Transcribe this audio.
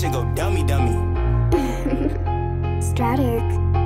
shit go dummy dummy. Stratic.